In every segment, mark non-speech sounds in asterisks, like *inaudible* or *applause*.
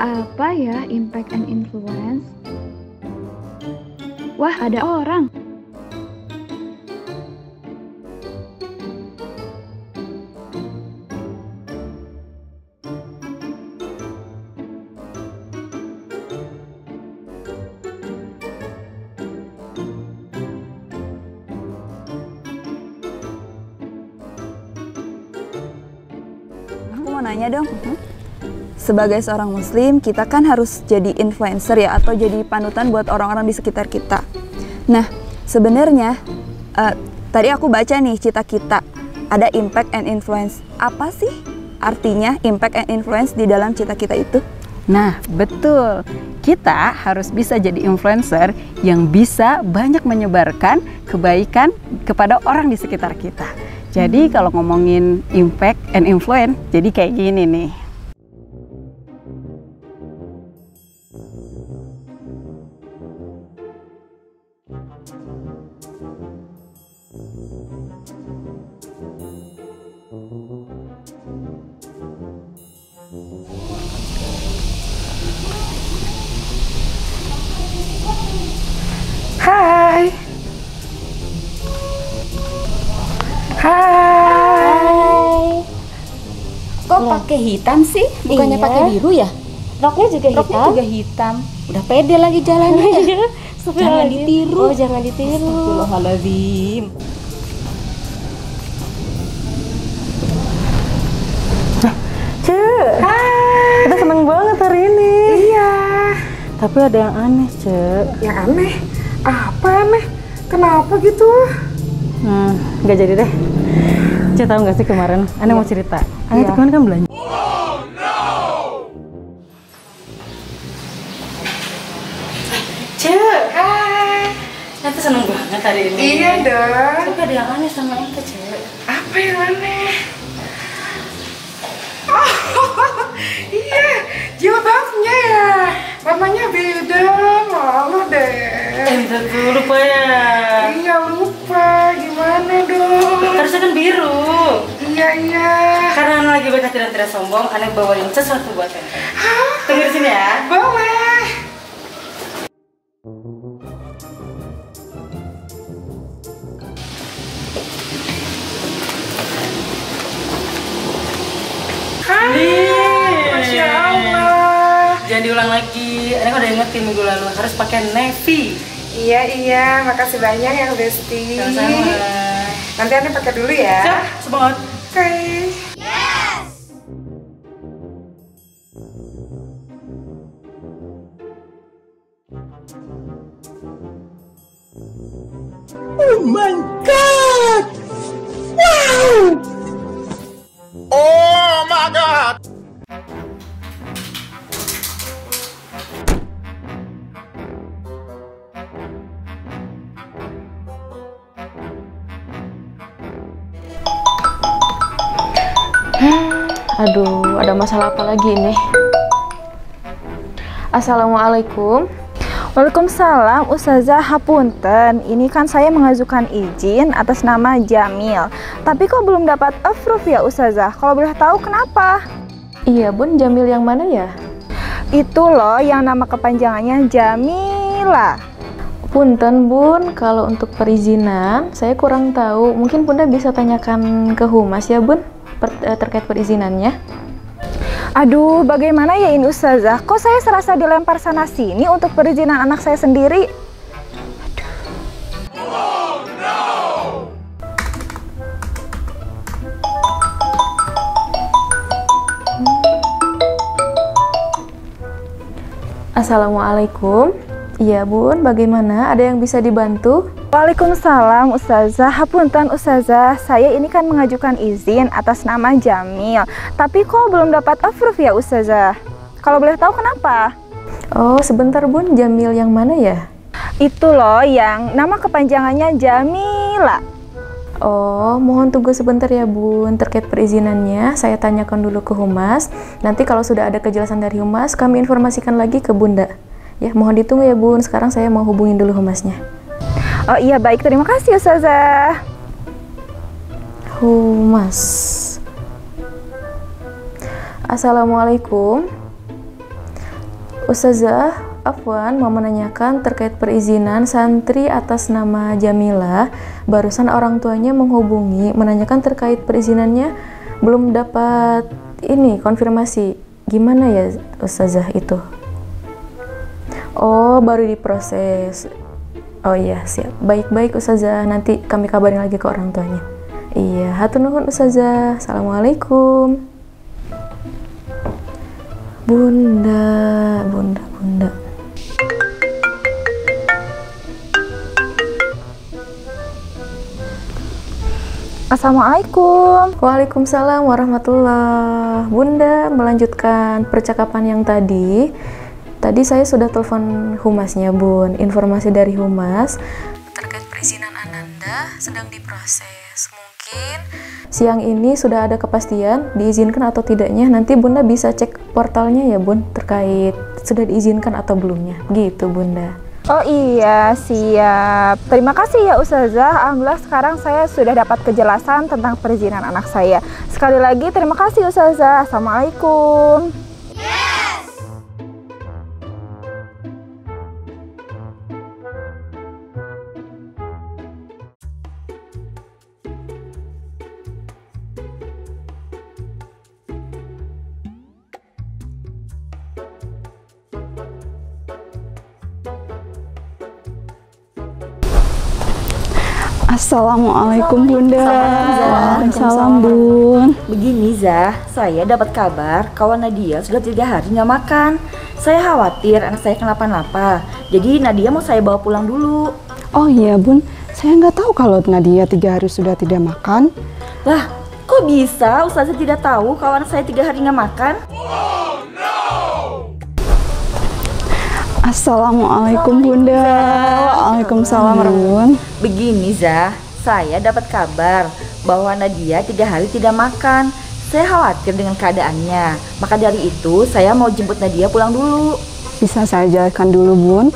Apa ya impact and influence? Wah, ada orang. Aku mau nanya dong. Sebagai seorang muslim, kita kan harus jadi influencer ya atau jadi panutan buat orang-orang di sekitar kita. Nah, sebenarnya eh, tadi aku baca nih cita kita ada impact and influence. Apa sih artinya impact and influence di dalam cita kita itu? Nah, betul. Kita harus bisa jadi influencer yang bisa banyak menyebarkan kebaikan kepada orang di sekitar kita. Jadi kalau ngomongin impact and influence, jadi kayak gini nih. Pakai hitam sih? Bukannya Iya. pakai biru ya? Roknya juga Roknya hitam. juga hitam. Udah pede lagi jalannya. *laughs* Iya. Jangan ditiru. Oh, jangan ditiru. Astagfirullahaladzim. Cek. Hai. Kita seneng banget hari ini. Iya. Tapi ada yang aneh, Cek. Yang aneh? Apa aneh? Kenapa gitu? Hmm, nggak jadi deh. Cek tahu nggak sih kemarin? Aneh mau cerita. Aneh tuh kemarin kan belanja. Banget hari ini. Iya dong. Tapi ada yang aneh sama ente, Cek. Apa yang aneh? Oh, *laughs* iya, jilbabnya ya. Warnanya beda, malu deh. Ente tuh lupa ya. Iya lupa, gimana dong? Harusnya kan biru. Iya iya. Karena lagi beta tidak tidak sombong, aneh bawain sesuatu buat ente. Tunggu di sini ya. Boleh. Diulang lagi. Aneh udah ingetin minggu lalu harus pakai navy. Iya iya, makasih banyak ya Besti. Sama-sama. Nanti Ane pakai dulu ya. Siap, semangat. Oke. Aduh, ada masalah apa lagi ini? Assalamualaikum. Waalaikumsalam, Ustazah Hapunten. Ini kan saya mengajukan izin atas nama Jamil. Tapi kok belum dapat approve ya Ustazah? Kalau boleh tahu kenapa? Iya, Bun, Jamil yang mana ya? Itu loh yang nama kepanjangannya Jamila. Punten, Bun, kalau untuk perizinan, saya kurang tahu. Mungkin Bunda bisa tanyakan ke Humas ya, Bun, per- eh, terkait perizinannya. Aduh, bagaimana ya ini Ustazah? Kok saya serasa dilempar sana sini untuk perizinan anak saya sendiri? Assalamualaikum. Iya, Bun, bagaimana? Ada yang bisa dibantu? Waalaikumsalam Ustazah. Hapunten Ustazah, saya ini kan mengajukan izin atas nama Jamil. Tapi kok belum dapat approve ya Ustazah? Kalau boleh tahu kenapa? Oh, sebentar, Bun. Jamil yang mana ya? Itu loh yang nama kepanjangannya Jamila. Oh, mohon tunggu sebentar ya Bun. Terkait perizinannya, saya tanyakan dulu ke Humas. Nanti kalau sudah ada kejelasan dari Humas, kami informasikan lagi ke Bunda. Ya, mohon ditunggu ya Bun. Sekarang saya mau hubungin dulu Humasnya. Oh iya baik, terima kasih Ustazah. Humas. Assalamualaikum. Ustazah, Afwan mau menanyakan terkait perizinan santri atas nama Jamila. Barusan orang tuanya menghubungi menanyakan terkait perizinannya belum dapat ini konfirmasi. Gimana ya Ustazah itu? Oh, baru diproses. Oh iya, siap. Baik-baik Ustazah, nanti kami kabarin lagi ke orang tuanya. Iya, hatur nuhun Ustazah. Assalamualaikum. Bunda, bunda, bunda. Assalamualaikum. Waalaikumsalam warahmatullah. Bunda melanjutkan percakapan yang tadi. Tadi saya sudah telepon humasnya, Bun. Informasi dari humas terkait perizinan Ananda sedang diproses. Mungkin siang ini sudah ada kepastian diizinkan atau tidaknya. Nanti Bunda bisa cek portalnya ya, Bun, terkait sudah diizinkan atau belumnya. Gitu, Bunda. Oh iya, siap. Terima kasih ya Ustazah. Alhamdulillah sekarang saya sudah dapat kejelasan tentang perizinan anak saya. Sekali lagi terima kasih Ustazah. Assalamualaikum. Assalamualaikum Bunda. Waalaikumsalam Bun. Begini Zah, saya dapat kabar kawan Nadia sudah tiga hari nggak makan. Saya khawatir anak saya kenapa-napa. Jadi Nadia mau saya bawa pulang dulu. Oh iya Bun, saya nggak tahu kalau Nadia tiga hari sudah tidak makan. Lah, kok bisa Ustazah tidak tahu kalau anak saya tiga hari nggak makan? Assalamualaikum Bunda. Waalaikumsalam Bun. Begini Zah, saya dapat kabar bahwa Nadia tiga hari tidak makan. Saya khawatir dengan keadaannya. Maka dari itu saya mau jemput Nadia pulang dulu. Bisa saya jelaskan dulu Bun.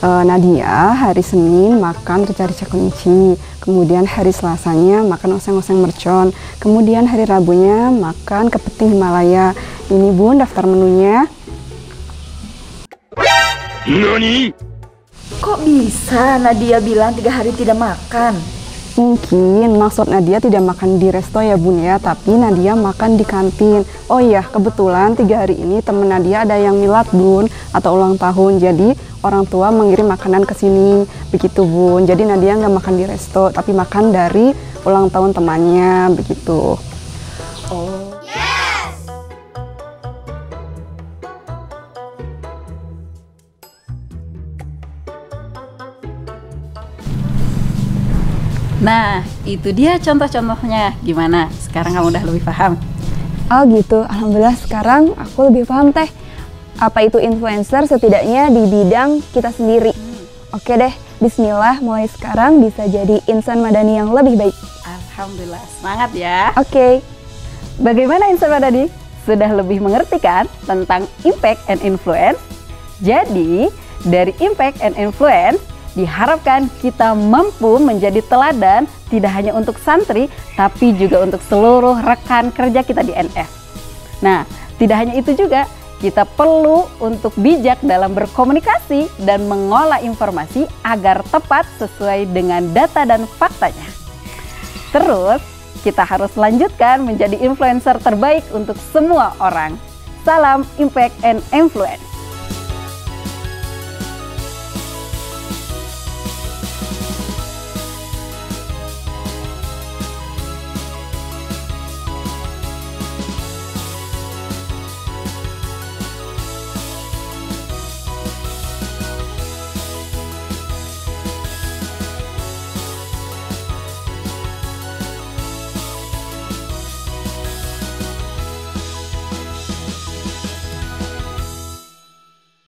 Eh, Nadia hari Senin makan rica-rica kelinci, kemudian hari Selasanya makan oseng-oseng mercon, kemudian hari Rabunya makan kepiting Himalaya. Ini Bun daftar menunya. Kok bisa Nadia bilang tiga hari tidak makan? Mungkin maksud Nadia tidak makan di resto ya bun ya, tapi Nadia makan di kantin. Oh iya, kebetulan tiga hari ini temen Nadia ada yang milad bun atau ulang tahun, jadi orang tua mengirim makanan ke sini. Begitu bun, jadi Nadia nggak makan di resto, tapi makan dari ulang tahun temannya, begitu. Oh. Nah, itu dia contoh-contohnya. Gimana? Sekarang kamu udah lebih paham? Oh gitu, Alhamdulillah sekarang aku lebih paham teh. Apa itu influencer setidaknya di bidang kita sendiri. Oke deh, Bismillah mulai sekarang bisa jadi insan madani yang lebih baik. Alhamdulillah, semangat ya. Oke. Bagaimana Insan Madani? Sudah lebih mengerti kan tentang impact and influence? Jadi, dari impact and influence, diharapkan kita mampu menjadi teladan tidak hanya untuk santri, tapi juga untuk seluruh rekan kerja kita di NF. Nah, tidak hanya itu juga, kita perlu untuk bijak dalam berkomunikasi dan mengolah informasi agar tepat sesuai dengan data dan faktanya. Terus, kita harus lanjutkan menjadi influencer terbaik untuk semua orang. Salam Impact and Influence.